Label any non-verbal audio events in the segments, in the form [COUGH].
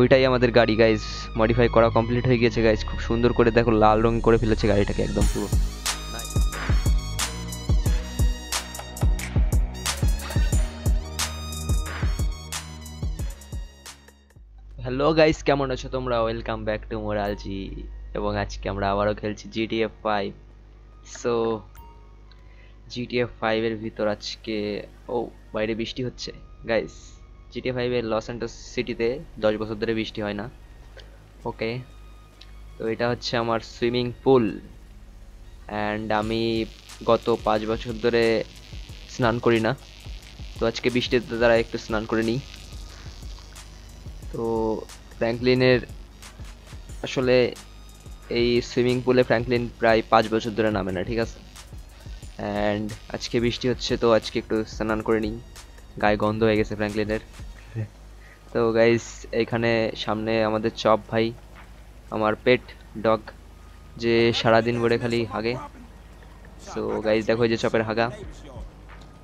ওইটাই আমাদের গাড়ি গাইজ মডিফাই করা কমপ্লিট হয়ে গিয়েছে গাইজ খুব সুন্দর করে দেখো, লাল রং করে ফেলেছে গাড়িটাকে একদম পুরো। হ্যালো গাইস কেমন আছো তোমরা? ওয়েলকাম ব্যাক টু মোরালজি এবং আজকে আমরা আবারও খেলছি জিটিএফ ফাইভ সো জিটিএফ ফাইভের ভিতর আজকে, ও, বাইরে বৃষ্টি হচ্ছে গাইস জিটিএফ ফাইভের লস অ্যান্টোস সিটিতে দশ বছর ধরে বৃষ্টি হয় না। ওকে তো এটা হচ্ছে আমার সুইমিং পুল অ্যান্ড আমি গত পাঁচ বছর ধরে স্নান করি না। তো আজকে বৃষ্টিতে দ্বারা একটু স্নান করে নিই। তো ফ্র্যাঙ্কলিনের আসলে এই সুইমিং পুলে ফ্র্যাঙ্কলিন প্রায় পাঁচ বছর ধরে নামে না, ঠিক আছে? অ্যান্ড আজকে বৃষ্টি হচ্ছে, তো আজকে একটু স্নান করে নিই। গায়ে গন্ধ হয়ে গেছে ফ্র্যাঙ্কলিনের। তো গাইস এখানে সামনে আমাদের চপ ভাই, আমার পেট ডগ যে সারাদিন ভরে খালি হাগে। সো গাইস দেখো যে চপের হাগা।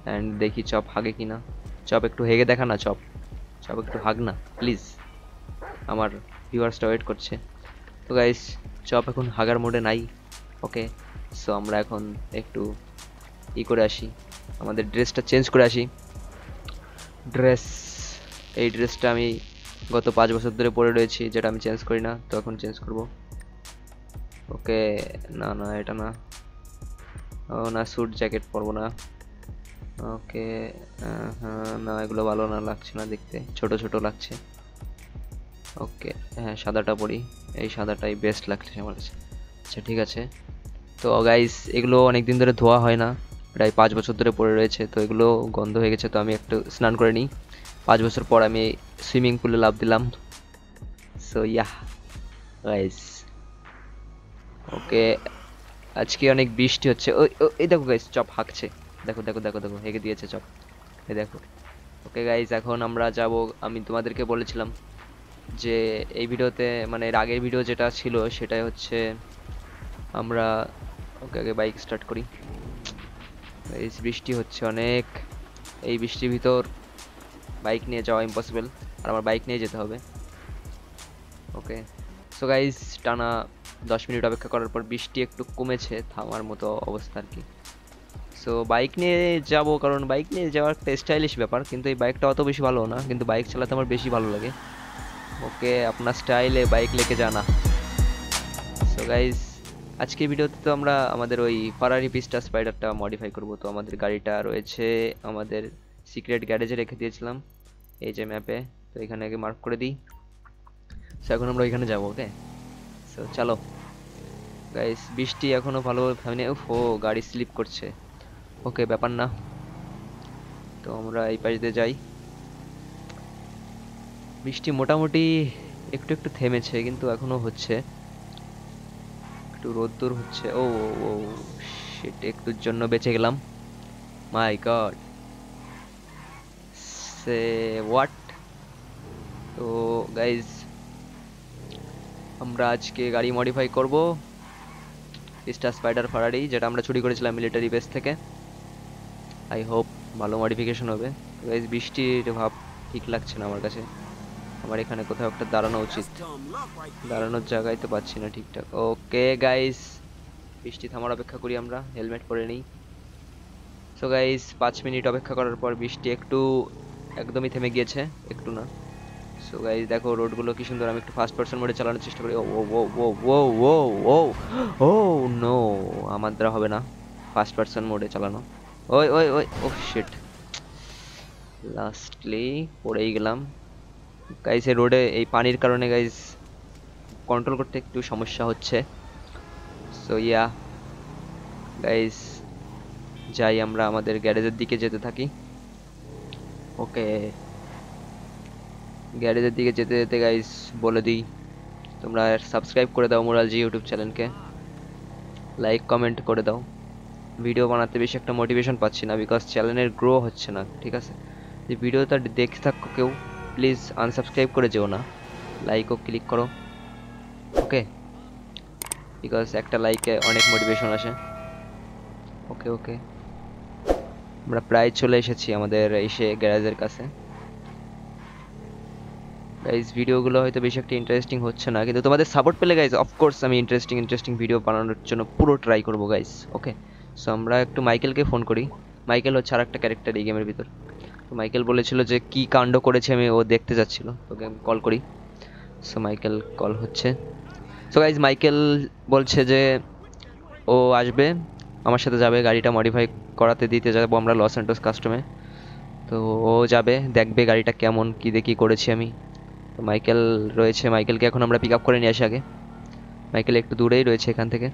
অ্যান্ড দেখি চপ হাগে কিনা। চপ একটু হেগে দেখা না চপ? চপ একটু হাগ না প্লিজ আমার ভিউয়ার্সটা ওয়েট করছে। তো গাইস চপ এখন হাগার মোডে নাই ওকে সো আমরা এখন একটু ই করে আসি। আমাদের ড্রেসটা চেঞ্জ করে আসি। ড্রেস এই ড্রেসটা আমি গত পাঁচ বছর ধরে পরে রয়েছি, যেটা আমি চেঞ্জ করি না, তো এখন চেঞ্জ করব। ওকে, না না, এটা না। ও, না স্যুট জ্যাকেট পরবো না। ওকে হ্যাঁ না, এগুলো ভালো না, লাগছে না দেখতে। ছোট ছোট লাগছে। ওকে হ্যাঁ সাদাটা পরি। এই সাদাটাই বেস্ট লাগছে আমার কাছে। আচ্ছা ঠিক আছে। তো গাইস এগুলো অনেক দিন ধরে ধোয়া হয় না। প্রায় পাঁচ বছর ধরে পড়ে রয়েছে, তো এগুলো গন্ধ হয়ে গেছে, তো আমি একটু স্নান করে নিই। পাঁচ বছর পর আমি সুইমিং পুলে লাভ দিলাম। সো ইয়া গাইস ওকে আজকে অনেক বৃষ্টি হচ্ছে। ওই এই দেখো গাইস চপ হাঁকছে। দেখো দেখো দেখো দেখো হেগে দিয়েছে চপ। এই দেখো। ওকে গাইস এখন আমরা যাব, আমি তোমাদেরকে বলেছিলাম যে এই ভিডিওতে মানে এর আগের ভিডিও যেটা ছিল, সেটাই হচ্ছে আমরা ওকে আগে বাইক স্টার্ট করি। গাইস বৃষ্টি হচ্ছে অনেক। এই বৃষ্টির ভিতর বাইক নিয়ে যাওয়া ইম্পসিবল আর আমার বাইক নিয়ে যেতে হবে। ওকে সো গাইস টানা দশ মিনিট অপেক্ষা করার পর বৃষ্টি একটু কমেছে, থামার মতো অবস্থা আর কি। সো বাইক নিয়ে যাব কারণ বাইক নিয়ে যাওয়ার একটা স্টাইলিশ ব্যাপার, কিন্তু এই বাইকটা অত বেশি ভালো না, কিন্তু বাইক চালাতে আমার বেশি ভালো লাগে। ওকে, আপনার স্টাইলে বাইক লেকে জানা সো গাইস আজকে ভিডিওতে তো আমরা আমাদের ওই ফারারি পিস্টা স্পাইডারটা মডিফাই করব। তো আমাদের গাড়িটা রয়েছে, আমাদের সিক্রেট গ্যারেজে রেখে দিয়েছিলাম, এই যে ম্যাপে তো এখানে আগে মার্ক করে দিই। সো এখন আমরা ওইখানে যাব ওকে সো চলো। গাইস বৃষ্টি এখনও ভালো উফ, ও, গাড়ি স্লিপ করছে। ওকে ব্যাপার না। তো আমরা এই পাশ দিয়ে যাই। বৃষ্টি মোটামুটি একটু একটু থেমেছে, কিন্তু এখনও হচ্ছে। একটু রোদ্দুর হচ্ছে। ও ও সেটা একটুর জন্য বেঁচে গেলাম। মাই গড সে হোয়াট তো গাইজ আমরা আজকে গাড়ি মডিফাই করব। স্টার স্পাইডার ফারারি যেটা আমরা চুরি করেছিলাম মিলিটারি বেস থেকে। আই হোপ ভালো মডিফিকেশন হবে। গাইজ বৃষ্টির ভাব ঠিক লাগছে না আমার কাছে। আমার এখানে কোথাও একটা দাঁড়ানো উচিত। দাঁড়ানোর জায়গায় তো পাচ্ছি না ঠিকঠাক। ওকে গাইস বৃষ্টি থামার অপেক্ষা করি আমরা। হেলমেট পরে নিই। সো গাইস পাঁচ মিনিট অপেক্ষা করার পর বৃষ্টি একটু একদমই থেমে গিয়েছে একটু না। সো গাইস দেখো রোডগুলো কি সুন্দর। আমি একটু ফার্স্ট পার্সন মোডে চালানোর চেষ্টা করি। ও ও ও ও ও ও ও ও নো আমার দ্বারা হবে না ফার্স্ট পার্সন মোডে চালানো। ওই ওই ওই ও শিট লাস্টলি পড়েই গেলাম। গাইস এই রোডে এই পানির কারণে গাইস কন্ট্রোল করতে একটু সমস্যা হচ্ছে। সো ইয়া গাইস যাই আমরা আমাদের গ্যারেজের দিকে যেতে থাকি। ওকে গ্যারেজের দিকে যেতে যেতে গাইস বলে দিই, তোমরা সাবস্ক্রাইব করে দাও মোরালজি ইউটিউব চ্যানেলকে লাইক কমেন্ট করে দাও। ভিডিও বানাতে বেশি একটা মোটিভেশন পাচ্ছি না বিকজ চ্যানেলের গ্রো হচ্ছে না, ঠিক আছে? যে ভিডিওটা দেখে থাকো কেউ প্লিজ আনসাবস্ক্রাইব করে যেও না। লাইকও ক্লিক করো। ওকে বিকজ একটা লাইকে অনেক মোটিভেশন আসে। ওকে ওকে আমরা প্রায় চলে এসেছি আমাদের এসে গ্যারেজের কাছে। গাইজ ভিডিওগুলো হয়তো বেশি একটা ইন্টারেস্টিং হচ্ছে না। কিন্তু তোমাদের সাপোর্ট পেলে গাইজ অফকোর্স আমি ইন্টারেস্টিং ইন্টারেস্টিং ভিডিও বানানোর জন্য পুরো ট্রাই করব গাইজ ওকে সো আমরা একটু মাইকেলকে ফোন করি। মাইকেল হচ্ছে আর একটা ক্যারেক্টার এই গেমের ভিতর। তো মাইকেল বলেছিল যে, কি কাণ্ড করেছে আমি? ও দেখতে যাচ্ছিল। তোকে আমি কল করি। সো মাইকেল কল হচ্ছে। সো গাইজ মাইকেল বলছে যে, ও আসবে। আমার সাথে যাবে। গাড়িটা মডিফাই করাতে দিতে যাব। আমরা লস অ্যান্টোস কাস্টমে তো ও যাবে। দেখবে গাড়িটা কেমন, কী দেখি করেছি আমি। তো মাইকেল রয়েছে। মাইকেলকে এখন আমরা পিক আপ করে নিয়ে আসি আগে। মাইকেল একটু দূরেই রয়েছে এখান থেকে।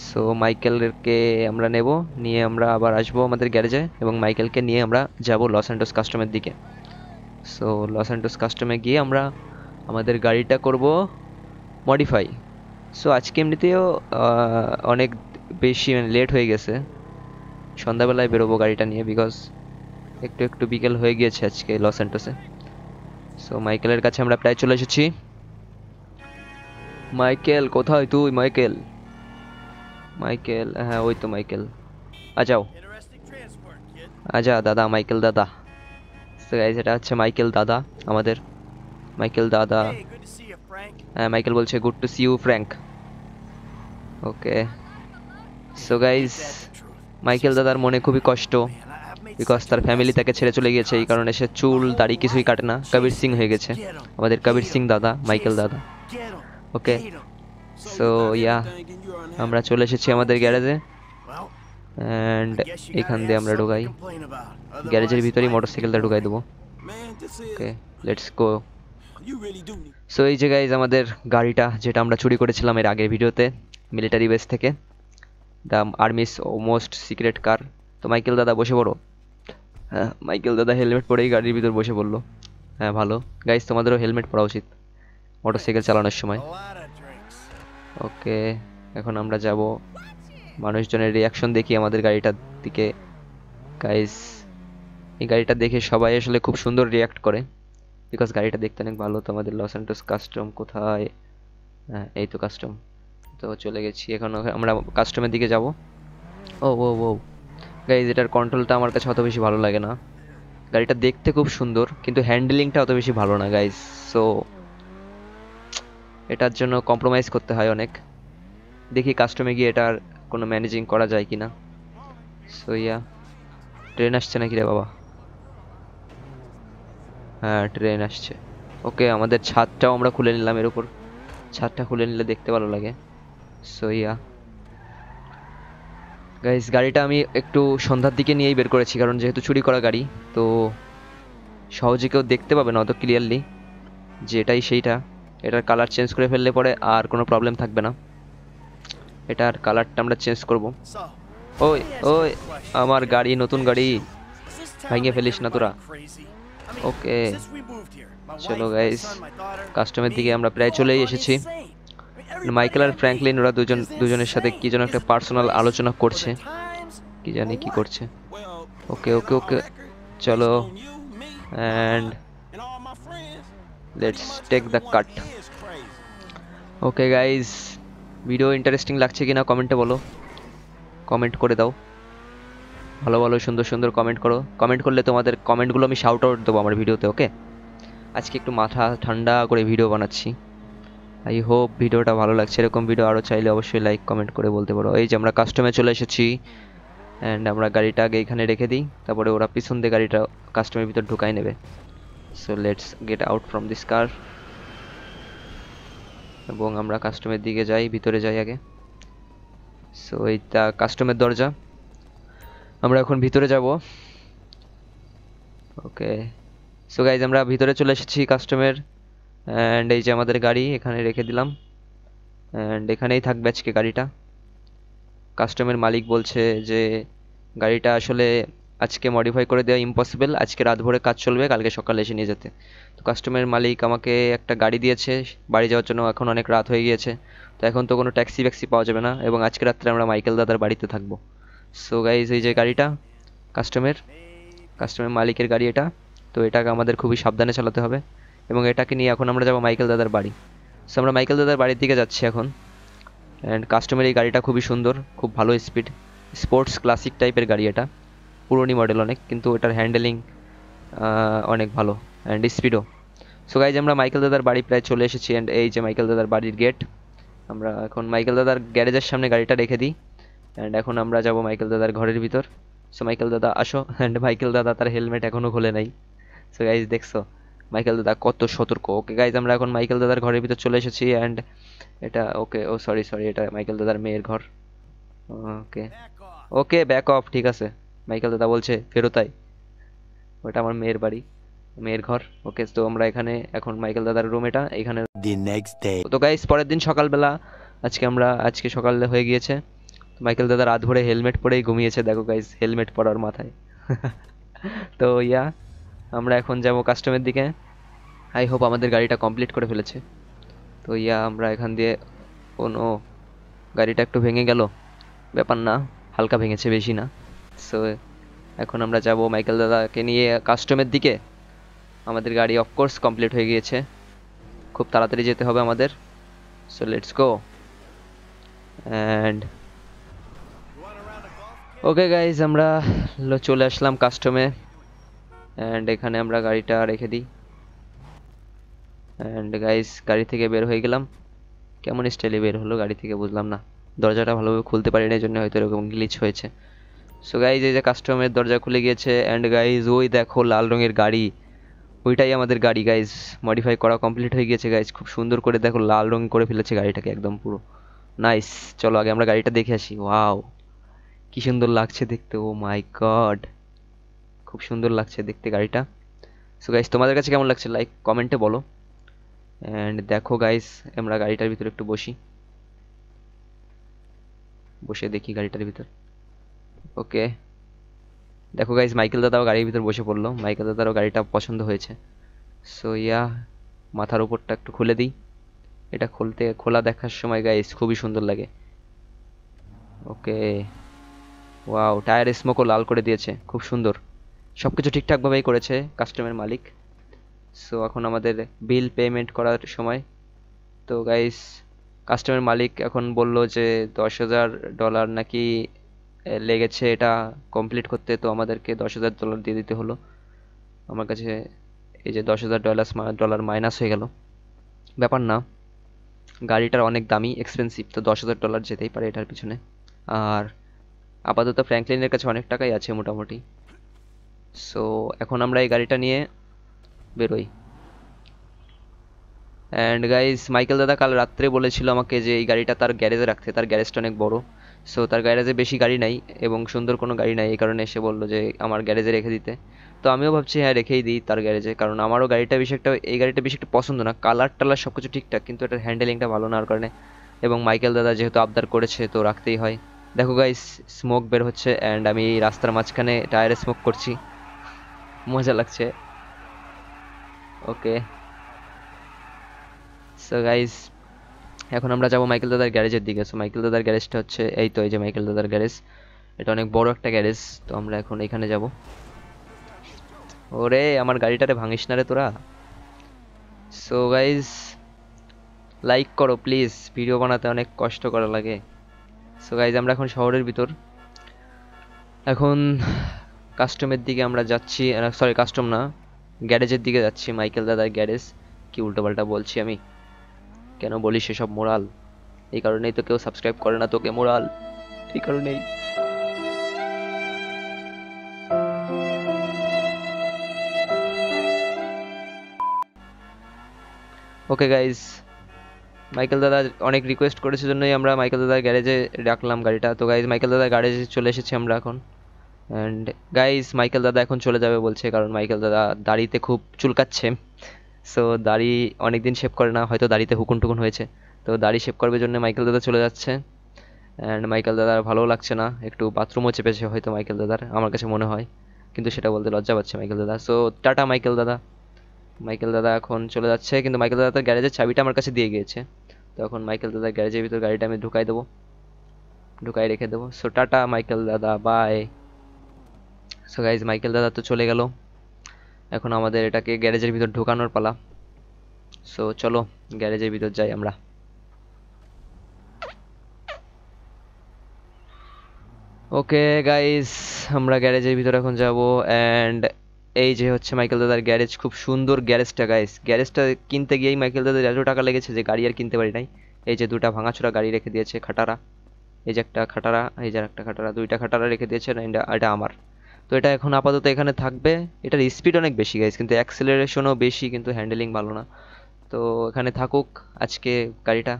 সো মাইকেলকে আমরা নেব, নিয়ে আমরা আবার আসব আমাদের গ্যারেজে এবং মাইকেলকে নিয়ে আমরা যাব লস অ্যান্টোস কাস্টমের দিকে। সো লস অ্যান্টোস কাস্টমে গিয়ে আমরা আমাদের গাড়িটা করব মডিফাই সো আজকে এমনিতেও অনেক বেশি মানে লেট হয়ে গেছে। সন্ধ্যাবেলায় বেরোবো গাড়িটা নিয়ে বিকজ একটু একটু বিকেল হয়ে গিয়েছে আজকে লস অ্যান্টোসে সো মাইকেলের কাছে আমরা প্রায় চলে এসেছি। মাইকেল কোথায় তুই মাইকেল মাইকেল হ্যাঁ ওই তো মাইকেল। আজাও. আজা দাদা মাইকেল দাদা। এটা হচ্ছে মাইকেল দাদা আমাদের। মাইকেল দাদা. হ্যাঁ মাইকেল বলছে good to see you Frank okay so guys. Michael দাদার মনে খুবই কষ্ট বিকজ তার ফ্যামিলি তাকে ছেড়ে চলে গিয়েছে এই কারণে সে চুল দাড়ি কিছুই কাটে না। কবির সিং হয়ে গেছে। আমাদের কবির সিং দাদা মাইকেল দাদা। ওকে. সো ইয়া আমরা চলে এসেছি আমাদের গ্যারেজে। অ্যান্ড এখান দিয়ে আমরা ঢুকাই। গ্যারেজের ভিতরেই মোটরসাইকেলটা ঢুকাই দেবো. Okay let's go. সো এই যে গাইজ আমাদের গাড়িটা যেটা আমরা চুরি করেছিলাম এর আগের ভিডিওতে মিলিটারি বেস থেকে। The army's most secret car তো মাইকেল দাদা বসে পড়ো। হ্যাঁ মাইকেল দাদা হেলমেট পরেই গাড়ির ভিতর বসে পড়ল। হ্যাঁ ভালো। গাইজ তোমাদেরও হেলমেট পরা উচিত। মোটরসাইকেল চালানোর সময়। ওকে, এখন আমরা যাব। মানুষজনের রিয়াকশন দেখি আমাদের গাড়িটার দিকে। গাইস এই গাড়িটা দেখে সবাই আসলে খুব সুন্দর রিয়াক্ট করে। বিকজ গাড়িটা দেখতে অনেক ভালো, তো আমাদের লস অ্যান্টোস কাস্টম কোথায়? হ্যাঁ এই তো কাস্টম তো চলে গেছি, এখন আমরা কাস্টমের দিকে যাব। ও ও ও। গাইজ এটার কন্ট্রোলটা আমার কাছে অত বেশি ভালো লাগে না। গাড়িটা দেখতে খুব সুন্দর, কিন্তু হ্যান্ডেলিংটা অত বেশি ভালো না গাইজ সো এটার জন্য কম্প্রোমাইজ করতে হয় অনেক। দেখি কাস্টমে গিয়ে এটার কোনো ম্যানেজিং করা যায় কি না সো ইয়া ট্রেন আসছে নাকি রে বাবা? হ্যাঁ ট্রেন আসছে। ওকে আমাদের ছাদটাও আমরা খুলে নিলাম এর উপর। ছাদটা খুলে নিলে দেখতে ভালো লাগে। সো ইয়া গাইস গাড়িটা আমি একটু সন্ধ্যার দিকে নিয়েই বের করেছি, কারণ যেহেতু চুরি করা গাড়ি, তো সহজে কেউ দেখতে পাবে না অত ক্লিয়ারলি যে এটাই সেইটা। এটার কালার চেঞ্জ করে ফেললে পরে আর কোনো প্রবলেম থাকবে না। এটার কালারটা আমরা চেঞ্জ করব। ওই ওই, আমার গাড়ি, নতুন গাড়ি। ভাঙিয়ে ফেলিস না তোরা। ওকে, চলো গাইস কাস্টমের দিকে আমরা প্রায় চলেই এসেছি। মাইকেল আর ফ্র্যাঙ্কলিন ওরা দুজন, দুজনের সাথে কি যেন একটা পার্সোনাল আলোচনা করছে। কি জানি কি করছে। ওকে ওকে ওকে, চলো। And let's take the cut. Okay guys video interesting লাগছে কিনা কমেন্টে বলো। কমেন্ট করে দাও। ভালো ভালো, সুন্দর সুন্দর কমেন্ট করো। কমেন্ট করলে তোমাদের কমেন্টগুলো আমি শাউট আউট দেবো আমার ভিডিওতে ওকে আজকে একটু মাথা ঠান্ডা করে ভিডিও বানাচ্ছি। আই হোপ ভিডিওটা ভালো লাগছে। এরকম ভিডিও আরও চাইলে অবশ্যই লাইক কমেন্ট করে বলতে পারো। এই যে আমরা কাস্টমে চলে এসেছি। অ্যান্ড আমরা গাড়িটা আগে এখানে রেখে দিই। তারপরে ওরা পিছন দিয়ে গাড়িটা কাস্টমের ভিতর ঢুকাই নেবে। So let's get out from this car এবং আমরা কাস্টমের দিকে যাই, ভিতরে যাই আগে। সো এইটা কাস্টমের দরজা। আমরা এখন ভিতরে যাব। ওকে সো গাইজ আমরা ভিতরে চলে এসেছি কাস্টমের অ্যান্ড এই যে আমাদের গাড়ি, এখানে রেখে দিলাম। অ্যান্ড এখানেই থাকবে আজকে গাড়িটা। কাস্টমের মালিক বলছে যে, গাড়িটা আসলে আজকে মডিফাই করে দেওয়া ইম্পসিবল আজকে রাত ভরে কাজ চলবে, কালকে সকালে এসে নিয়ে যেতে। তো কাস্টমার মালিক আমাকে একটা গাড়ি দিয়েছে, বাড়ি যাওয়ার জন্য এখন অনেক রাত হয়ে গিয়েছে। তো এখন তো কোনো ট্যাক্সি ফ্যাক্সি পাওয়া যাবে না এবং আজকে রাত্রে আমরা মাইকেল দাদার বাড়িতে থাকব। সো গাইজ এই যে গাড়িটা কাস্টমের কাস্টমার মালিকের গাড়ি এটা, তো এটাকে আমাদের খুবই সাবধানে চালাতে হবে এবং এটাকে নিয়ে এখন আমরা যাব মাইকেল দাদার বাড়ি। সো আমরা মাইকেল দাদার বাড়ির দিকে যাচ্ছি এখন। অ্যান্ড কাস্টমার এই গাড়িটা খুবই সুন্দর, খুব ভালো স্পিড স্পোর্টস ক্লাসিক টাইপের গাড়ি এটা। পুরোনি মডেল অনেক কিন্তু এটার হ্যান্ডেলিং অনেক ভালো অ্যান্ড স্পিডও সো গাইজ আমরা মাইকেল দাদার বাড়ি প্রায় চলে এসেছি অ্যান্ড এই যে মাইকেল দাদার বাড়ির গেট আমরা এখন মাইকেল দাদার গ্যারেজের সামনে গাড়িটা রেখে দিই অ্যান্ড এখন আমরা যাব মাইকেল দাদার ঘরের ভিতর। সো মাইকেল দাদা আসো অ্যান্ড মাইকেল দাদা তার হেলমেট এখনও খোলে নাই। সো গাইজ দেখছ মাইকেল দাদা কত সতর্ক। ওকে গাইজ আমরা এখন মাইকেল দাদার ঘরের ভিতর চলে এসেছি অ্যান্ড এটা ওকে ও সরি সরি এটা মাইকেল দাদার মেয়ের ঘর। ওকে ওকে ব্যাক অফ ঠিক আছে। মাইকেল দাদা বলছে ফেরোতাই ওটা আমার মেয়ের বাড়ি মেয়ের ঘর। ওকে তো আমরা এখানে এখন মাইকেল দাদার রুম এটা এখানে. তো গাইস পরের দিন সকালবেলা আজকে আমরা আজকে সকালে হয়ে গিয়েছে। মাইকেল দাদা রাত ভরে হেলমেট পরেই ঘুমিয়েছে দেখো গাইস হেলমেট পরার মাথায়। [LAUGHS] তো ইয়া আমরা এখন যাব কাস্টমের দিকে। আই হোপ আমাদের গাড়িটা কমপ্লিট করে ফেলেছে। তো ইয়া আমরা এখান দিয়ে কোনো গাড়িটা একটু ভেঙে গেল। ব্যাপার না হালকা ভেঙেছে বেশি না। সো এখন আমরা যাব মাইকেল দাদাকে নিয়ে কাস্টমের দিকে। আমাদের গাড়ি অফকোর্স কমপ্লিট হয়ে গিয়েছে। খুব তাড়াতাড়ি যেতে হবে আমাদের। So let's go and okay guys আমরা চলে আসলাম কাস্টমে অ্যান্ড এখানে আমরা গাড়িটা রেখে দিই। অ্যান্ড গাইজ গাড়ি থেকে বের হয়ে গেলাম। কেমন স্টাইলে বের হলো গাড়ি থেকে বুঝলাম না। দরজাটা ভালোভাবে খুলতে পারিনি এই জন্য হয়তো এরকম গ্লিচ হয়েছে। সো গাইজ এই যে কাস্টমের দরজা খুলে গিয়েছে অ্যান্ড গাইজ ওই দেখো লাল রঙের গাড়ি। ওইটাই আমাদের গাড়ি গাইজ মডিফাই করা কমপ্লিট হয়ে গিয়েছে গাইজ খুব সুন্দর করে দেখো লাল রং করে ফেলেছে গাড়িটাকে একদম পুরো। নাইস চলো আগে আমরা গাড়িটা দেখে আসি। ওয়াও কি সুন্দর লাগছে দেখতে। ও মাই গড খুব সুন্দর লাগছে দেখতে গাড়িটা। সো গাইজ তোমাদের কাছে কেমন লাগছে? লাইক কমেন্টে বলো। অ্যান্ড দেখো গাইজ আমরা গাড়িটার ভিতরে একটু বসি। বসে দেখি গাড়িটার ভিতর। ওকে। দেখো গাইজ মাইকেল দাদাও গাড়ির ভিতর বসে পড়ল। মাইকেল দাদারও গাড়িটা পছন্দ হয়েছে। সো ইয়া মাথার উপরটা একটু খুলে দিই। এটা খুলতে, খোলা দেখার সময় গাইজ খুবই সুন্দর লাগে। ওকে। ওয়াও টায়ার স্মোকও লাল করে দিয়েছে। খুব সুন্দর। সব কিছু ঠিকঠাকভাবেই করেছে কাস্টমের মালিক। সো এখন আমাদের বিল পেমেন্ট করার সময়। তো গাইস কাস্টমার মালিক এখন বলল যে দশ হাজার ডলার নাকি লেগেছে এটা কমপ্লিট করতে, তো আমাদেরকে দশ হাজার ডলার দিয়ে দিতে হলো। আমার কাছে এই যে দশ হাজার ডলার ডলার মাইনাস হয়ে গেল। ব্যাপার না, গাড়িটার অনেক দামি এক্সপেন্সিভ তো দশ হাজার ডলার যেতেই পারে এটার পিছনে। আর আপাতত ফ্র্যাঙ্কলিনের কাছে অনেক টাকাই আছে মোটামুটি। সো এখন আমরা এই গাড়িটা নিয়ে বেরোই। অ্যান্ড গাইস মাইকেল দাদা কাল রাত্রে বলেছিল আমাকে যে এই গাড়িটা তার গ্যারেজে রাখতে, তার গ্যারেজটা অনেক বড়। সো তার গ্যারেজে বেশি গাড়ি নাই এবং সুন্দর কোনো গাড়ি নাই, এই কারণে এসে বলল যে আমার গ্যারেজে রেখে দিতে। তো আমিও ভাবছি হ্যাঁ রেখেই দিই তার গ্যারেজে কারণ আমারও গাড়িটা বেশি একটা, এই গাড়িটা বেশি একটা পছন্দ না। কালার টালার সব কিছু ঠিকঠাক, কিন্তু এটার হ্যান্ডেলিংটা ভালো না কারণে। এবং মাইকেল দাদা যেহেতু আবদার করেছে, তো রাখতেই হয়। দেখো গাইস স্মোক বের হচ্ছে অ্যান্ড আমি রাস্তার মাঝখানে টায়ারে স্মোক করছি। মজা লাগছে। ওকে সো গাইস এখন আমরা যাব মাইকেল দাদার গ্যারেজের দিকে। সো মাইকেল দাদার গ্যারেজটা হচ্ছে এই তো, এই যে মাইকেল দাদার গ্যারেজ এটা অনেক বড় একটা গ্যারেজ তো আমরা এখন এখানে যাব। ওরে, আমার গাড়িটারে ভাঙিস না রে তোরা। সো গাইস লাইক করো প্লিজ ভিডিও বানাতে অনেক কষ্ট করা লাগে। সো গাইজ আমরা এখন শহরের ভিতর। এখন কাস্টমের দিকে আমরা যাচ্ছি সরি কাস্টম না গ্যারেজের দিকে যাচ্ছি মাইকেল দাদার গ্যারেজ কি উল্টোপাল্টা বলছি আমি? কেন বলি সেসব মোরাল? এই কারণেই তো কেউ সাবস্ক্রাইব করে না তোকে, মোরাল। এই কারণেই। ওকে গাইজ মাইকেল দাদা অনেক রিকোয়েস্ট করেছে জন্যই আমরা মাইকেল দাদার গ্যারেজে রাখলাম গাড়িটা। তো গাইজ মাইকেল দাদার গ্যারেজে চলে এসেছি আমরা এখন। অ্যান্ড গাইজ মাইকেল দাদা এখন চলে যাবে বলছে, কারণ মাইকেল দাদা দাড়িতে খুব চুলকাচ্ছে। সো দাড়ি অনেকদিন শেভ করে না, হয়তো দাড়িতে হুকুন টুকুন হয়েছে। তো দাড়ি শেভ করবে জন্য মাইকেল দাদা চলে যাচ্ছে। অ্যান্ড মাইকেল দাদার ভালো লাগছে না, একটু বাথরুমও চেপেছে হয়তো মাইকেল দাদার, আমার কাছে মনে হয়। কিন্তু সেটা বলতে লজ্জা পাচ্ছে মাইকেল দাদা। সো টাটা মাইকেল দাদা। মাইকেল দাদা এখন চলে যাচ্ছে, কিন্তু মাইকেল দাদা তার গ্যারেজের চাবিটা আমার কাছে দিয়ে গিয়েছে। তো এখন মাইকেল দাদার গ্যারেজের ভিতর গাড়িটা আমি ঢুকাই দেবো। ঢুকাই রেখে দেবো। সো টাটা মাইকেল দাদা বাই সো গাইজ মাইকেল দাদা তো চলে গেল। এখন আমাদের এটাকে গ্যারেজের ভিতর ঢোকানোর পালা। সো চলো, গ্যারেজের ভিতর যাই আমরা। ওকে গাইস আমরা গ্যারেজের ভিতর এখন যাব অ্যান্ড এই যে হচ্ছে মাইকেল দাদার গ্যারেজ, খুব সুন্দর গ্যারেজটা গাইস গ্যারেজটা কিনতে গিয়েই মাইকেল দাদার এত টাকা লেগেছে যে গাড়ি আর কিনতে পারি নাই। এই যে দুটা ভাঙাচোরা গাড়ি রেখে দিয়েছে, খাটারা। এই যে একটা খাটারা, এই যে একটা খাটারা, দুইটা খাটারা রেখে দিয়েছে এটা আমার। তো এটা এখন আপাতত এখানে থাকবে। এটার স্পিড অনেক বেশি গাইস কিন্তু অ্যাক্সেলারেশনও বেশি, কিন্তু হ্যান্ডেলিং ভালো না। তো এখানে থাকুক আজকে গাড়িটা।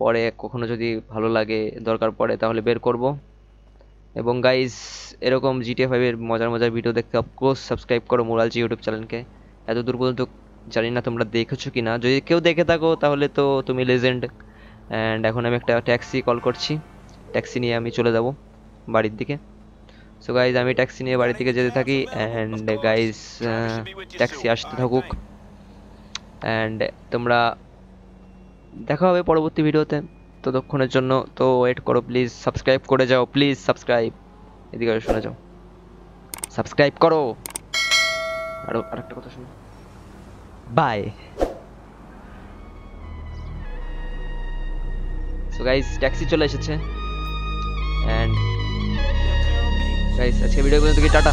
পরে কখনো যদি ভালো লাগে, দরকার পড়ে তাহলে বের করব। এবং গাইজ এরকম জিটিএ ফাইভের মজার মজার ভিডিও দেখতে অফকোর্স সাবস্ক্রাইব করো মোরালজি ইউটিউব চ্যানেলকে এত দূর পর্যন্ত জানি না তোমরা দেখেছ কি না যদি কেউ দেখে থাকো তাহলে তো তুমি লেজেন্ড অ্যান্ড এখন আমি একটা ট্যাক্সি কল করছি। ট্যাক্সি নিয়ে আমি চলে যাব বাড়ির দিকে। সো গাইজ আমি ট্যাক্সি নিয়ে বাড়ি থেকে যেতে থাকি অ্যান্ড গাইজ ট্যাক্সি আসতে থাকুক। অ্যান্ড তোমরা দেখা হবে পরবর্তী ভিডিওতে ততক্ষণের জন্য। তো ওয়েট করো প্লিজ সাবস্ক্রাইব করে যাও প্লিজ সাবস্ক্রাইব এদিকে শুনে যাও। সাবস্ক্রাইব করো। আরও আরেকটা কথা শোনো। বাই সো গাইজ ট্যাক্সি চলে এসেছে। অ্যান্ড. গাইস আজকে ভিডিও পর্যন্ত কি টাটা।